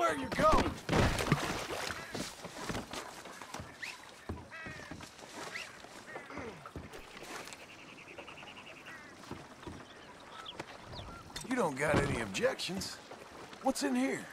Where you're going. You don't got any objections. What's in here?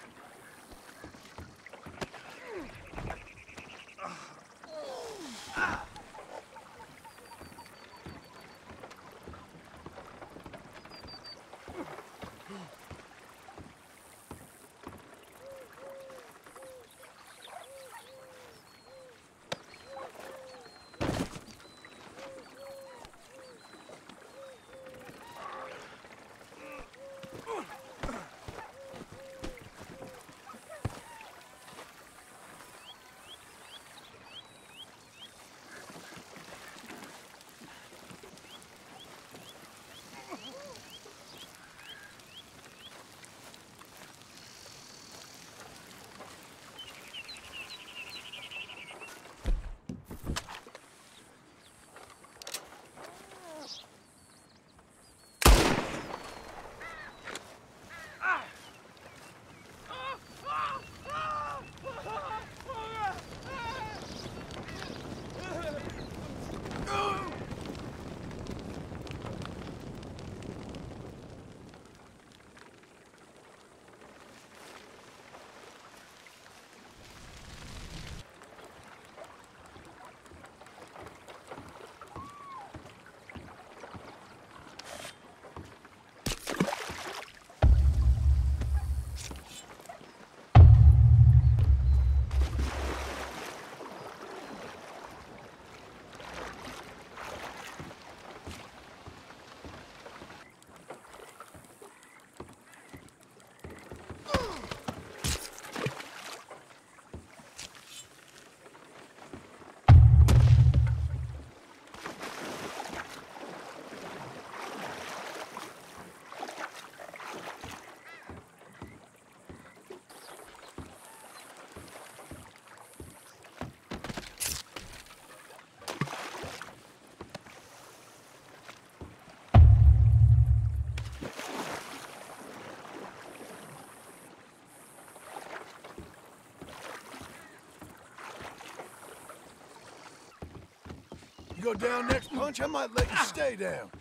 Go down next punch, I might let you stay down.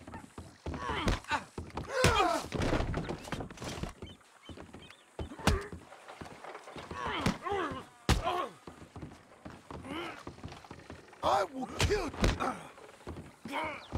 I will kill you.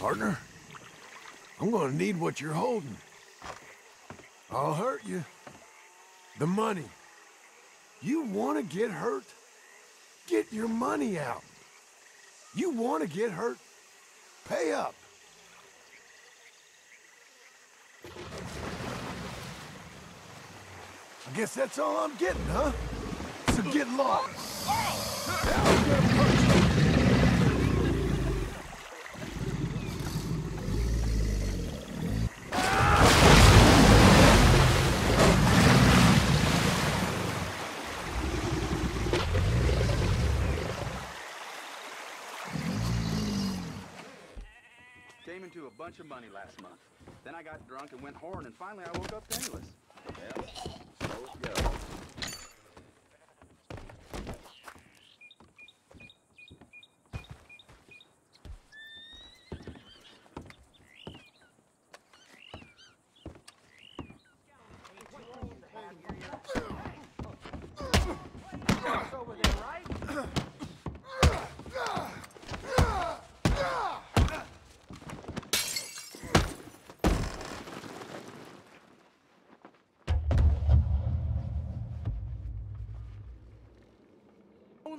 Partner, I'm gonna need what you're holding. I'll hurt you. The money. You wanna get hurt? Get your money out. You wanna get hurt? Pay up. I guess that's all I'm getting, huh? So get lost. Into a bunch of money last month. Then I got drunk and went whoring, and finally I woke up penniless. So it goes.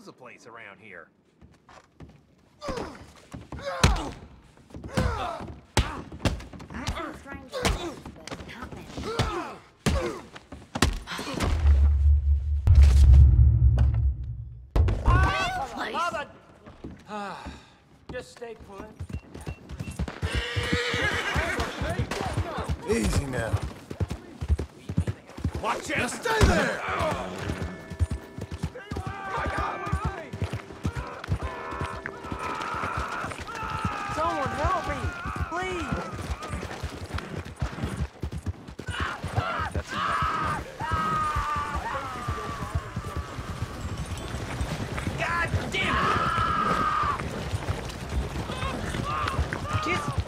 Owns the place around here. Some strangers, but not many. Place. Just stay put. Easy now. Watch out! Stay there! God damn it! Kiss